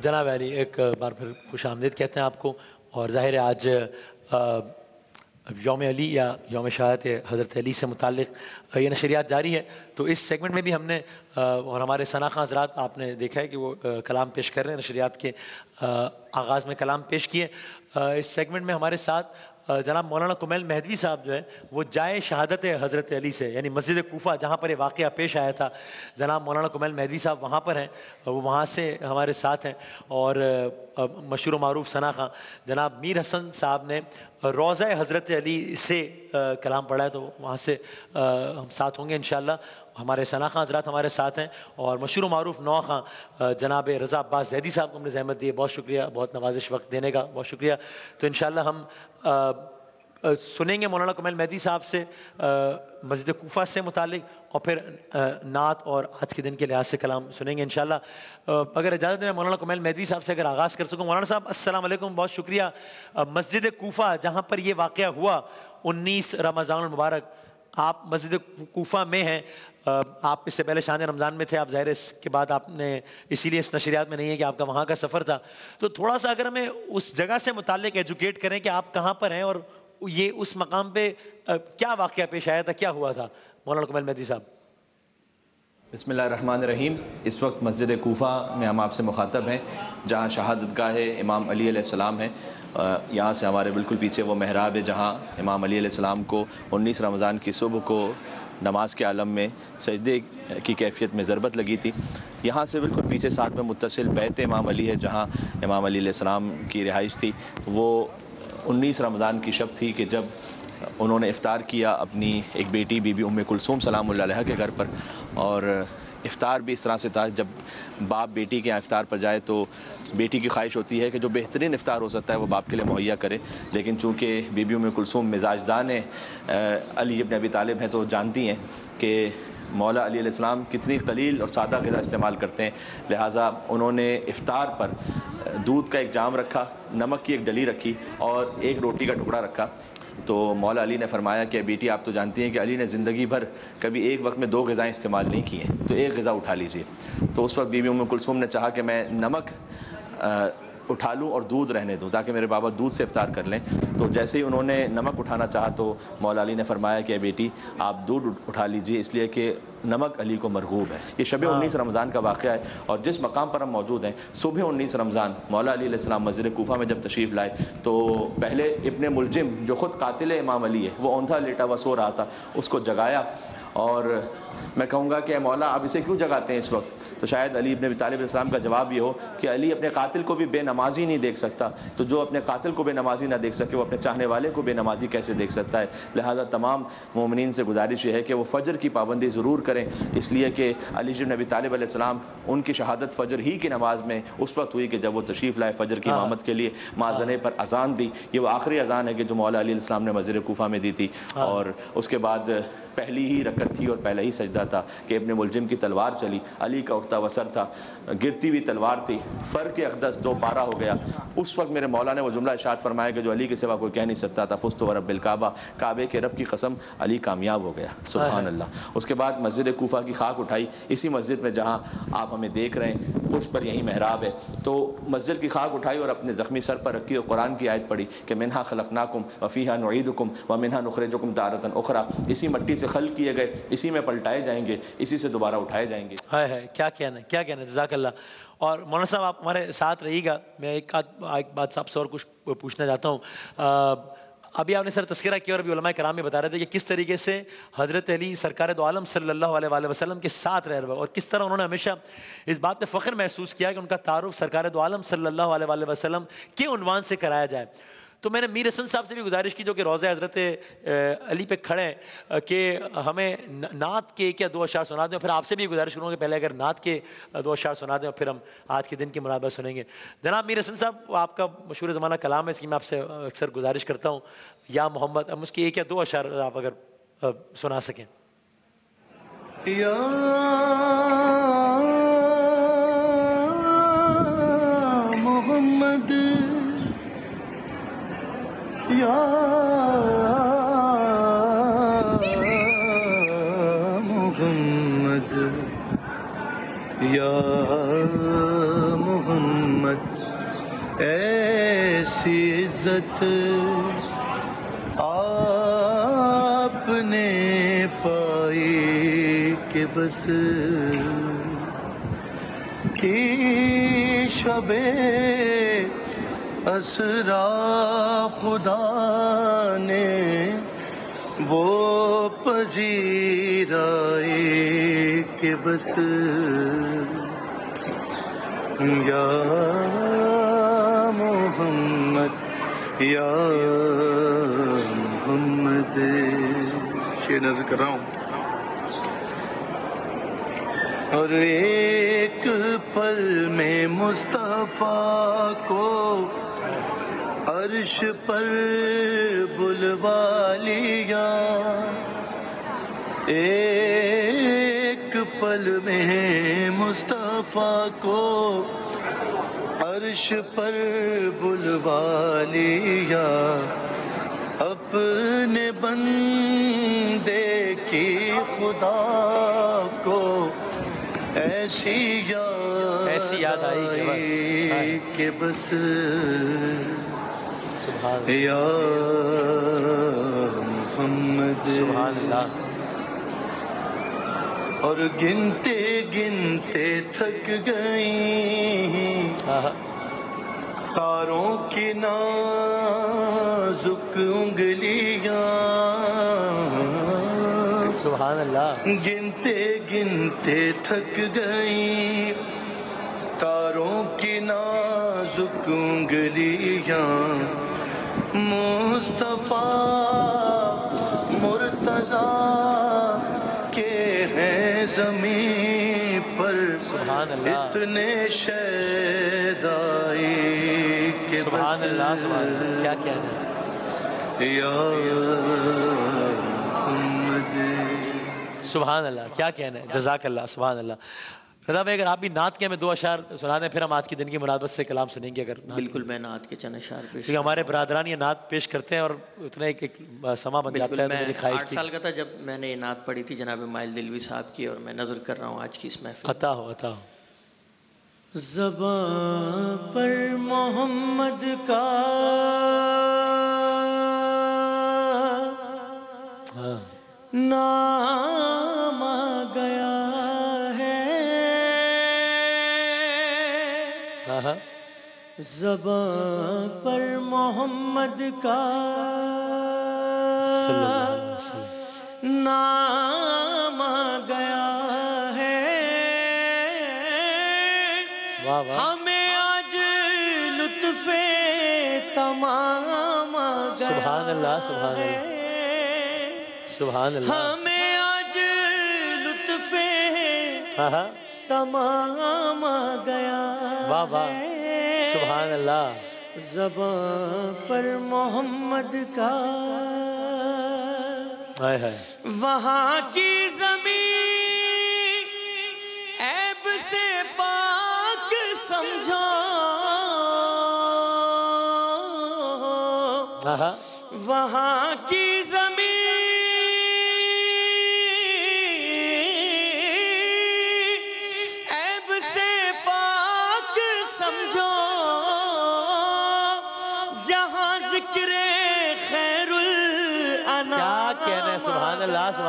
जनाब अली, एक बार फिर खुश आमदेद कहते हैं आपको, और ज़ाहिर है आज योम अली या योम शाहत हज़रत अली से मुतल ये नशरियात जारी है। तो इस सेगमेंट में भी हमने और हमारे सना खां हजरात, आपने देखा है कि वो कलाम पेश कर रहे हैं, नशरियात के आगाज़ में कलाम पेश किए। इस सेगमेंट में हमारे साथ जनाब मौलाना कुमैल महदवी साहब जो है, वो जाए शहादत हज़रत अली से, यानी मस्जिद कोफ़ा जहाँ पर ये वाक़ पेश आया था, जनाब मौलाना कुमैल महदवी साहब वहाँ पर हैं, वो वहाँ से हमारे साथ हैं और मशहूर मरूफ सना खां, जनाब मीर हसन साहब ने रोज़ हज़रत अली से कलाम पढ़ा है तो वहाँ से आ, हम साथ होंगे इन हमारे सना खां हजरात हमारे साथ हैं और मशहूर मरूफ नौ खां जनाब रज़ा अब्बास जैदी साहब को हमने जहमत दी है। बहुत शुक्रिया बहुत नवाजिश वक्त देने का बहुत शुक्रिया। तो इन हम आ, सुनेंगे मौलाना कमल मेहदी साहब से मस्जिद कोफा से मुतल और फिर नात और आज के दिन के लिहाज से कलाम सुनेंगे इन अगर इजाज़त मैं मौलाना कमल मेहदी साहब से अगर आगाज़ कर सकूँ। मौलाना साहब असल बहुत शुक्रिया। मस्जिद कोफा, जहाँ पर ये वाक़ हुआ, उन्नीस रमज़ान मुबारक, आप मस्जिद कोफा में हैं। आप इससे पहले शान रमज़ान में थे, आप ज़ाहिर इसके बाद आपने, इसीलिए इस नशरियात में नहीं है कि आपका वहाँ का सफ़र था। तो थोड़ा सा अगर हमें उस जगह से मुतल एजुकेट करें कि आप कहाँ पर हैं और बसमीम रहीम इस वक्त मस्जिद कोफ़ा में हम आपसे मुखातब हैं, जहाँ शहादत गाह इमाम अली सलाम है। यहाँ से हमारे बिल्कुल पीछे वो महराब है, जहाँ इमाम अली सलाम को उन्नीस रमज़ान की सुबह को नमाज़ के आलम में सजदे की कैफियत में ज़रबत लगी थी। यहाँ से बिल्कुल पीछे साथ में मुतसिल बैत इमाम अली है, जहाँ इमाम अली सलाम की रिहाइश थी। वो उन्नीस रमज़ान की शब थी कि जब उन्होंने इफ़ार किया अपनी एक बेटी, बीबी उम्म कुलसूम सलाम के घर पर। और इफ़ार भी इस तरह से था, जब बाप बेटी के यहाँ इफ़ार पर जाए तो बेटी की ख्वाहिश होती है कि जो बेहतरीन इफ़ार हो सकता है वो बाप के लिए मुहैया करे। लेकिन चूँकि बीबी में कुलसूम मिजाजदान है अली अपने अभी तालब हैं तो जानती हैं कि मौला अली इस्लाम कितनी कलील और सादा गज़ा इस्तेमाल करते हैं। लिहाजा उन्होंने इफ़ार पर दूध का एक जाम रखा, नमक की एक डली रखी और एक रोटी का टुकड़ा रखा। तो मौला अली ने फरमाया कि बेटी, आप तो जानती हैं कि अली ने ज़िंदगी भर कभी एक वक्त में दो गज़ाएँ इस्तेमाल नहीं की हैं तो एक गज़ा उठा लीजिए। तो उस वक्त बीबी उम कुलसुम ने चाहा कि मैं नमक उठा लूँ और दूध रहने दूँ ताकि मेरे बाबा दूध से इफ्तार कर लें तो जैसे ही उन्होंने नमक उठाना चाहा तो मौला अली ने फरमाया कि बेटी आप दूध उठा लीजिए इसलिए कि नमक अली को मरगूब है ये शब हाँ। उन्नीस रमज़ान का वाक़ है और जिस मकाम पर हम मौजूद हैं सुबह उन्नीस रमज़ान मौला अली मस्जिद कोफ़ा में जब तशरीफ़ लाए तो पहले इबन मुलजिम जो ख़ुद कातिल इमाम अली है वो औंधा लेटा हुआ सो रहा था उसको जगाया और मैं कहूँगा कि मौला आप इसे क्यों जगाते हैं इस वक्त? तो शायद अली अपने तालब इस्लाम का जवाब ये हो कि अली अपने कातिल को भी बेनमाजी नहीं देख सकता। तो जो अपने कातिल को बेनमाजी ना देख सके वो अपने चाहने वाले को बेनमाजी कैसे देख सकता है? लिहाजा तमाम ममिन से गुजारिश ये है कि वो फ़जर की पाबंदी ज़रूर करें। इसलिए कि अली जब नबी तालब उनकी शहादत फ़जर ही की नमाज़ में उस वक्त हुई कि जब वो तशरीफ़ लाए फ़जर की इमामत के लिए माजने पर अजान दी। ये वो आखिरी अजान है कि जो मौला अली इस्लाम ने मस्जिद कोफ़ा में दी थी। और उसके बाद पहली ही रकत थी और पहला ही सजदा था कि अपने मुलजिम की तलवार चली, अली का उठता वसर था, गिरती हुई तलवार थी, फ़र्क अकदस दो पारा हो गया। उस वक्त मेरे मौला ने वो जुमला इशात फरमाया कि जो अली के सिवा कोई कह नहीं सकता था, फुस्त व रब काबा, काबे के रब की कसम अली कामयाब हो गया सुबहान अल्लाह उसके बाद मस्जिद कोफ़ा की खाक उठाई, इसी मस्जिद में जहाँ आप हमें देख रहे हैं पुष पर यही महराब है। तो मस्जिद की खाक उठाई और अपने ज़ख्मी सर पर रखी और कुरान की आयत पढ़ी कि मिनहा खलकनाकुम वफ़ीहा नुईदुकुम व मिनहा नुखरजुकुम तारतन उखरा। इसी मट्टी से खल किए गए, इसी में पलटाए जाएँगे, इसी से दोबारा उठाए जाएँगे। है है क्या कहना क्या कहना जजाकल्ला और मौलाना साहब, आप हमारे साथ रहिएगा। मैं एक एक बात साहब से और कुछ पूछना चाहता हूँ। अभी आपने सर तस्करा किया और अभी उलमा कराम में बता रहे थे कि किस तरीके से हज़रत अली सरकार दो आलम सल्लल्लाहु अलैहि वसल्लम के साथ रह रहे और किस तरह उन्होंने हमेशा इस बात पर फ़ख्र महसूस किया कि उनका तारुफ सरकार दो आलम सल्लल्लाहु अलैहि वसल्लम के उनवान से कराया जाए। तो मैंने मीर हसन साहब से भी गुजारिश की जो कि रोज़ हज़रत अली पे खड़े हैं कि हमें नात के क्या दो अशार सुना दें? फिर आपसे भी गुजारिश करूँगा पहले अगर नात के दो अशार सुना दें फिर हम आज के दिन की मुराबा सुनेंगे। जनाब, मीर हसन साहब आपका मशहूर ज़माना कलाम है, इसकी मैं आपसे अक्सर गुजारिश करता हूँ। या मोहम्मद हम उसके एक या दो अशार आप अगर सुना सकें। या मोहम्मद या मोहम्मद। या मोहम्मद ऐसी इज़्ज़त आपने पाई कि बस की शबे असरा खुदा ने वो पजीराए के बस। या मोहम्मद या मोहम्मद। शेर नज़र कर रहा हूँ। और एक पल में मुस्तफ़ा को अर्श पर बुलवा लिया। एक पल में मुस्तफ़ा को अर्श पर बुलवा लिया। अपने बंदे की खुदा को ऐसी याद ऐसी याद आई कि बस, कि बस या मोहम्मद। और गिनते गिनते थक गई। हाँ, हाँ। तारों की नाजुक उंगलियाँ। सुभान अल्लाह गिनते गिनते थक गई। तारों की नाजुक उंगलियाँ। मुस्तफ़ा मुर्तजा के हैं ज़मीन पर। इतने शैदाई के सुभान अल्लाह सुभान क्या कहना है या सुभान अल्लाह क्या कहना है? जजाक अल्लाह सुभान अल्लाह रजा भाई अगर आप भी नात के हमें दो अशार सुना दें फिर हम आज की दिन की मुरादबत से कलाम सुनेंगे अगर बिल्कुल मैं नात के चंद अशार पेश क्योंकि हमारे बरदरान ये नात पेश करते हैं और उतना एक, एक समा बन जाता है तो मेरी ख्वाहिश आठ थी। साल का था जब मैंने ये नात पढ़ी थी जनाब माइल दिलवी साहब की और मैं नज़र कर रहा हूँ आज की इस महफिल अता हो अता हो। जबां पर मोहम्मद का हाँ। नाम जबां पर मोहम्मद का नाम आ गया है। वाह वाह। हमें आज लुत्फे तमाम आ गया सुभान अल्लाह, सुभान अल्लाह। सुभान अल्लाह हमें आज लुत्फे हाँ हाँ। तमाम आ गया वाह वाह। सुभान अल्लाह जबां पर मोहम्मद का। हाय हाय। वहाँ की ज़मीन ऐब से पाक समझो। वहाँ की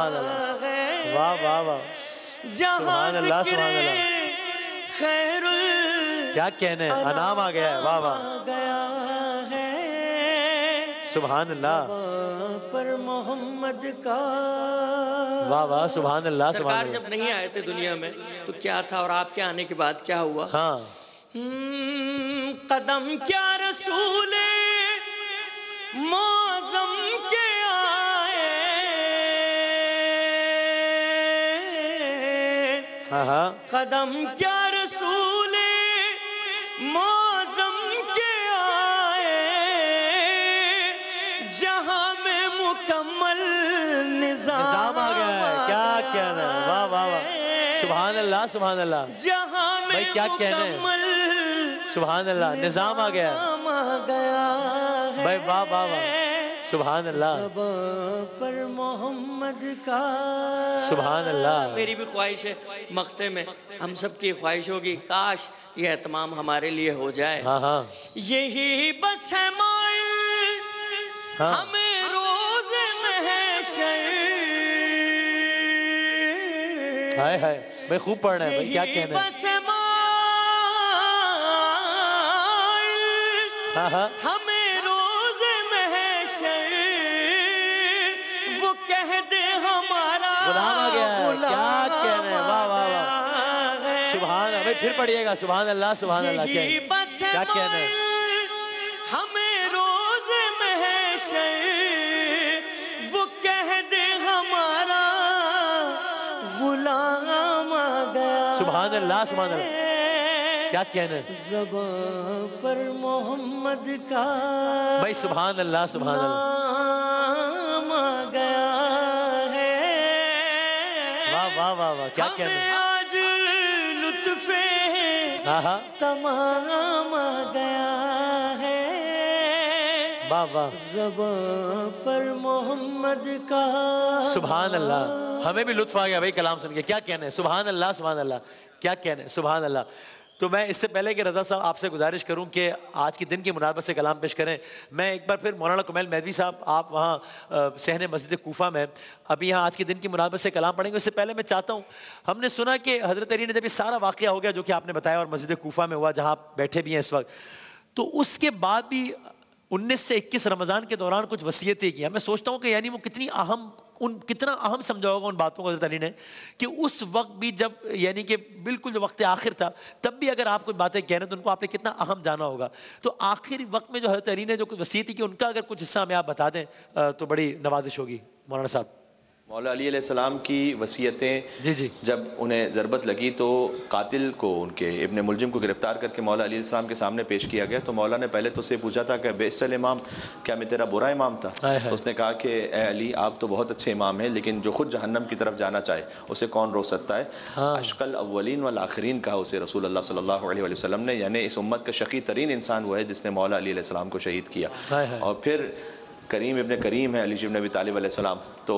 सुभान अल्लाह सुभान वाह वाह वाह। जहाँ ज़िक्र सुभान क्या कहने अनाम आ गया है। वाह वाह। गया है। सुभान अल्लाह पर मोहम्मद का वाह वाह सुभान अल्लाह सरकार जब नहीं आए थे दुनिया में तो क्या था और आपके आने के बाद क्या हुआ? हाँ। हम्म, कदम क्या रसूल? मौजम के कदम क्या रसूल मौजम के आए। जहाँ में मुकम्मल निज़ाम आ गया है। क्या कहना है वाह वाह वाह। सुभान अल्लाह सुभान अल्लाह जहाँ में भाई क्या कहना है? सुभान अल्लाह निज़ाम आ गया निज़ाम आ गया है। भाई वाह वाह वाह। सुभान अल्लाह पर मोहम्मद का। सुभान अल्लाह मेरी भी ख्वाहिश है मक्ते में हम सब की ख्वाहिश होगी काश ये तमाम हमारे लिए हो जाए। हाँ हाँ। यही बस है माइल हाँ। हमें रोज हाय हाय भाई खूब पढ़ रहे हैं भाई क्या कहना है? हाँ हाँ। हमें गुलाम आ गया। है। क्या कह रहे हैं? वाह, वाह, वाह। भाई फिर पढ़िएगा। सुभान अल्लाह सुभान अल्लाह। क्या यही बस है है हमें रोज महशर वो कह दे हमारा गुलाम आ गया सुभान अल्लाह सुभान अल्लाह। क्या कहना है? जबां पर मोहम्मद का भाई सुभान अल्लाह सुभान अल्लाह। वाह वाह वाह क्या कह रहे हैं? आज लुत्फे हाँ हाँ तमाम आ गया है। वाह वाह। जबां पर मोहम्मद का सुबहान अल्लाह हमें भी लुत्फ आ गया भाई कलाम सुन के। क्या कहना है? सुभान अल्लाह सुबहान अल्लाह क्या कहना है? सुभान अल्लाह तो मैं इससे पहले कि रजा साहब आपसे गुजारिश करूँ कि आज के दिन की मुनाबत से कलाम पेश करें। मैं एक बार फिर मौलाना कुमैल मैदवी साहब, आप वहाँ सहन मस्जिद कोफा में अभी यहाँ आज के दिन की मुनाबत से कलाम पढ़ेंगे। उससे पहले मैं चाहता हूँ, हमने सुना कि हज़रत अली ने जब यह सारा वाक़ हो गया जो कि आपने बताया और मस्जिद कोफा में हुआ जहाँ आप बैठे भी हैं इस वक्त तो उसके बाद भी 19 से 21 रमज़ान के दौरान कुछ वसीयतें की मैं सोचता हूँ कि यानी वो कितनी अहम, उन, कितना अहम समझा होगा उन बातों को हज़रत अली ने, कि उस वक्त भी जब, यानी कि बिल्कुल जो वक्त आखिर था, तब भी अगर आप कुछ बातें कह रहे हैं तो उनको आपने कितना अहम जाना होगा। तो आखिरी वक्त में जो हज़रत अली ने जो कुछ वसीयत की, उनका अगर कुछ हिस्सा हमें आप बता दें तो बड़ी नवाजिश होगी। मौलाना साहब। मौला अली सलाम की वसीयतें जी जी जब उन्हें ज़रबत लगी तो कातिल को उनके इब्न मुलजिम को गिरफ़्तार करके मौला अली सलाम के सामने पेश किया गया तो मौला ने पहले तो उससे पूछा था कि बेसल इमाम क्या मैं तेरा बुरा इमाम था हाय। उसने कहा कि ए अली आप तो बहुत अच्छे इमाम हैं लेकिन जो खुद जहन्नम की तरफ़ जाना चाहे उसे कौन रोक सकता है हाँ। अशकल अवलिन वाल आखिरीन कहा उसे रसूल अल्लाह सल्लल्लाहु अलैहि वसल्लम ने यानी इस उम्मत का शकी तरीन इंसान वो है जिसने मौला अली सलाम को शहीद किया। और फिर करीम इबन करीम है अली इब्न नबी तालिब तो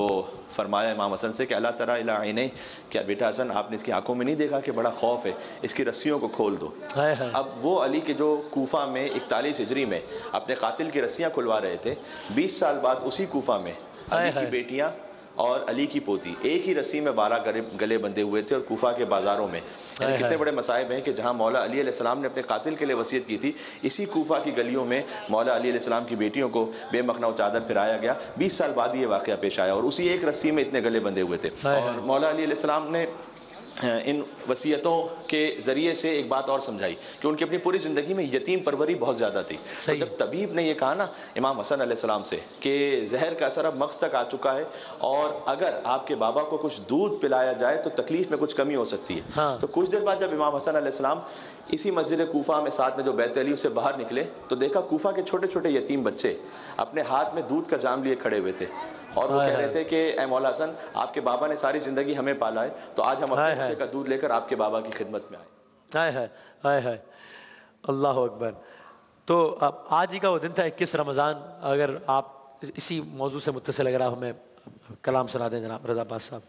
फरमाया इमाम हसन से कि अल्लाह तला इला आइने क्या बेटा हसन आपने इसकी आँखों में नहीं देखा कि बड़ा खौफ है? इसकी रस्सियों को खोल दो। है है। अब वो अली के जो कोफा में इकतालीस हिजरी में अपने कातिल की रस्सियाँ खुलवा रहे थे बीस साल बाद उसी कोफा में अली की बेटियाँ और अली की पोती। एक ही रस्सी में बारह गले गले बंधे हुए थे और कोफा के बाज़ारों में। यानी कितने बड़े मसाइब हैं कि जहाँ मौला अली अलैहिस्सलाम ने अपने कातिल के लिए वसीयत की थी इसी कोफा की गलियों में मौला अली अलैहिस्सलाम की बेटियों को बेमखना चादर फिराया गया। बीस साल बाद ये वाक़ पेश आया और उसी एक रस्सी में इतने गले बंधे हुए थे। और मौला अली अलैहिस्सलाम ने इन वसीयतों के ज़रिए से एक बात और समझाई कि उनकी अपनी पूरी ज़िंदगी में यतीम परवरी बहुत ज़्यादा थी सही। तो जब तबीब ने ये कहा ना इमाम हसन अलैहिस्सलाम से कि जहर का असर अब मक्स तक आ चुका है और अगर आपके बाबा को कुछ दूध पिलाया जाए तो तकलीफ़ में कुछ कमी हो सकती है हाँ। तो कुछ देर बाद जब इमाम हसन अलैहिस्सलाम इसी मस्जिद कोफ़ा में साथ में जो बैत अली उससे बाहर निकले तो देखा कोफ़ा के छोटे छोटे यतीम बच्चे अपने हाथ में दूध का जाम लिए खड़े हुए थे और वो कह रहे थे कि ए मौला हसन आपके बाबा ने सारी ज़िंदगी हमें पाला है तो आज हम अपने हिस्से का दूध लेकर आपके बाबा की खिदमत में आए। हाय हाय हाय हाय। अल्लाह अकबर। तो अब आज ही का वो दिन था इक्कीस रमज़ान। अगर आप इसी मौजू से मुतसिल अगर आप हमें कलाम सुना दें जनाब रजा बास साहब।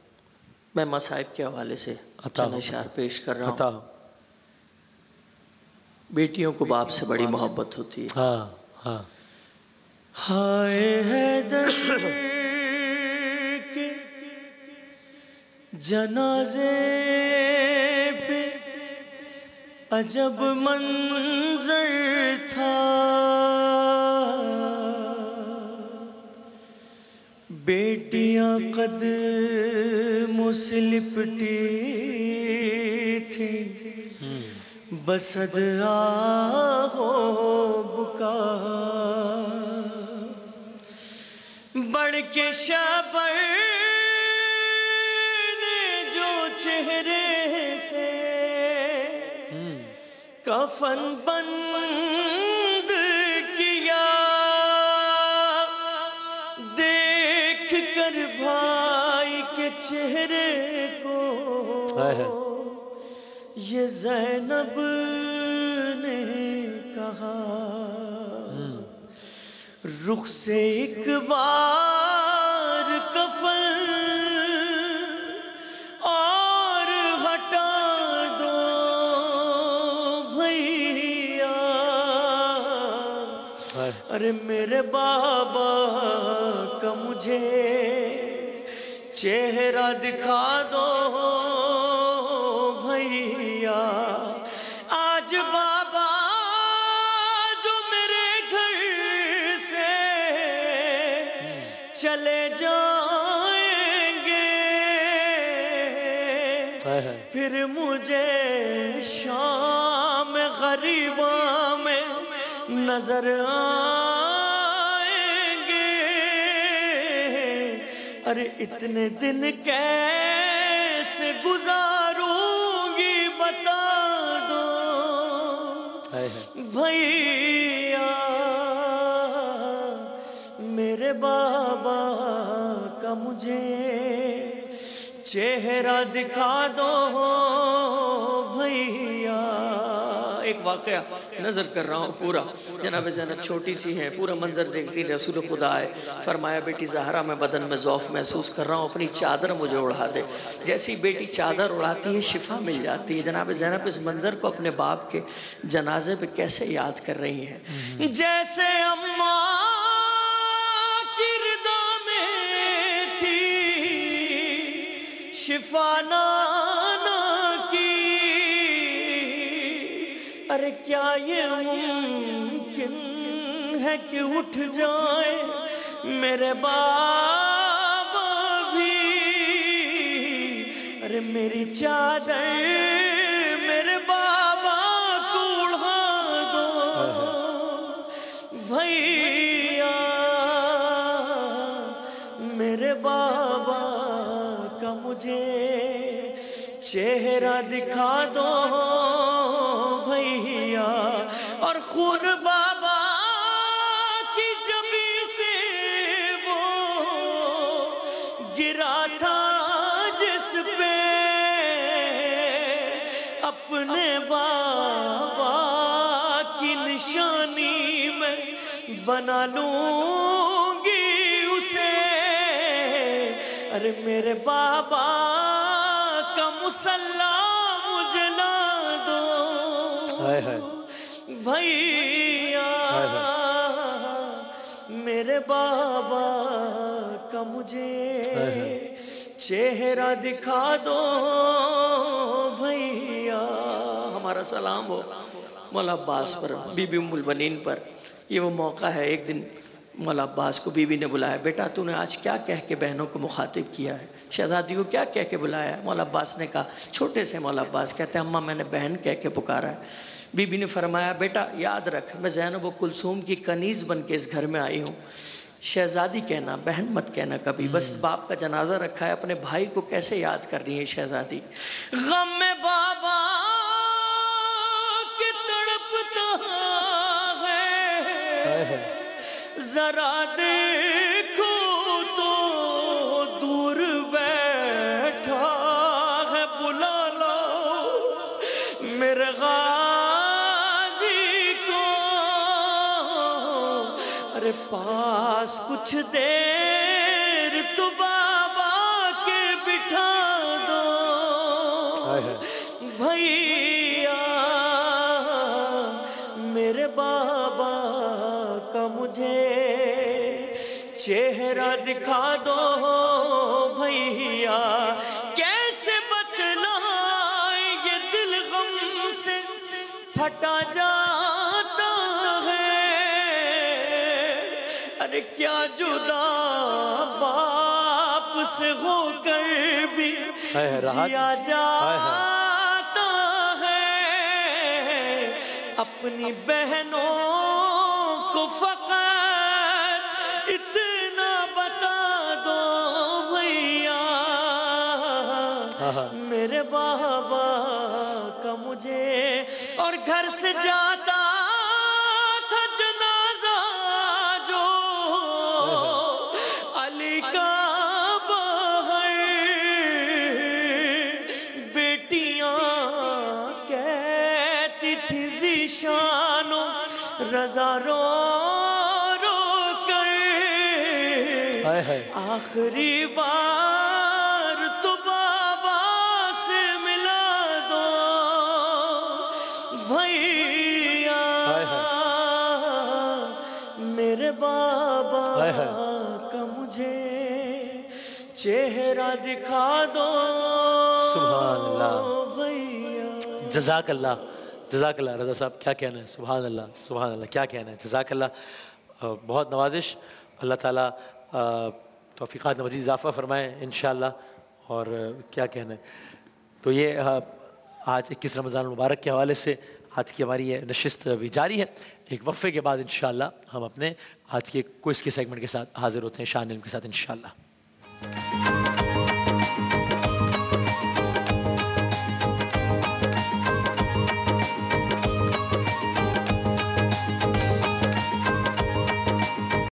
मैं मसाहिब के हवाले से अशार पेश कर रहा हूँ। बेटियों को बाप से बड़ी मोहब्बत होती है। हाँ हाँ। हाय है जनाजे पे अजब मंजर था। बेटियाँ कद से लिपटी थी। बसद हो बुका। बढ़ के शाबर चेहरे से कफन बंद किया। देख कर भाई के चेहरे को ये जैनब ने कहा रुख से एक बार अरे मेरे बाबा का मुझे चेहरा दिखा दो भैया। आज बाबा जो मेरे घर से चले जाएँगे फिर मुझे शाम गरीबा में नज़र आएँगे अरे इतने दिन कैसे गुजारूँगी बता दो। भैया मेरे बाबा का मुझे चेहरा दिखा दो। भैया वाकया नज़र कर रहा हूँ पूरा। जनाब जैनब, छोटी सी है, पूरा मंजर देखती रसूल खुदा है फरमाया, बेटी जहरा, मैं बदन में ज़ौफ महसूस कर रहा हूँ, अपनी चादर मुझे उड़ा दे। जैसी बेटी चादर उड़ाती है, शिफा मिल जाती है। जनाब जैनब, इस मंजर को अपने बाप के जनाजे पे कैसे याद कर रही हैं? जैसे अम्मा किरदा में थी, शिफा क्या ये मुमकिन है कि उठ जाए? मेरे बाबा भी। अरे मेरी चादर मेरे बाबा को उड़ा दो। भैया, मेरे बाबा का मुझे चेहरा दिखा दो भैया। और खून बाबा की जबी से वो गिरा था जिस पे अपने बाबा की निशानी में बना लूँगी उसे। अरे मेरे बाबा मुसल्ला मुझे ला दो। भैया मेरे बाबा का मुझे चेहरा दिखा दो भैया। हमारा सलाम हो। मौला अब्बास पर बीबी उम्मुल बनीन पर। ये वो मौका है एक दिन मौला अब्बास को बीवी ने बुलाया बेटा तूने आज क्या कह के बहनों को मुखातिब किया है? शहजादी को क्या कह के बुलाया है? मौला अब्बास ने कहा छोटे से मौला अब्बास कहते हैं अम्मा मैंने बहन कह के पुकारा है। बीबी ने फरमाया बेटा याद रख मैं जैनब कुलसूम की कनीज़ बन के इस घर में आई हूँ। शहजादी कहना बहन मत कहना कभी। बस बाप का जनाजा रखा है अपने भाई को कैसे याद कर रही है शहजादी? गम में बाबा जरा देखो तो दूर बैठा है बुला लो मेरे गाजी को, अरे पास कुछ देर चेहरा दिखा दो भैया कैसे ये दिल गम से? फटा जाता है। अरे क्या जुदा बाप से होकर भी जिया। जाता है। अपनी बहनों मेरे बाबा का मुझे और घर से जाता था जनाजा जो अली का बाहर। बेटियाँ कहती थी जीशानो रजा रो रो कर। आखिरी बार का मुझे चेहरा दिखा दो। जजाक अल्लाह जजाक अल्लाह रजा साहब क्या कहना है? सुबह अल्लाह सुभान अल्लाह क्या कहना है? जजाक अल्लाह बहुत नवाजिश। अल्लाह ताला तोफ़ीक़ात मज़ीद इजाफ़ा फरमाए इन और क्या कहना है? तो ये आज इक्कीस रमज़ान मुबारक के हवाले से आज की हमारी ये नशस्त अभी जारी है। एक वक्फे के बाद इन हम अपने आज के क्विज़ के सेगमेंट के साथ हाज़िर होते हैं, शान के साथ इन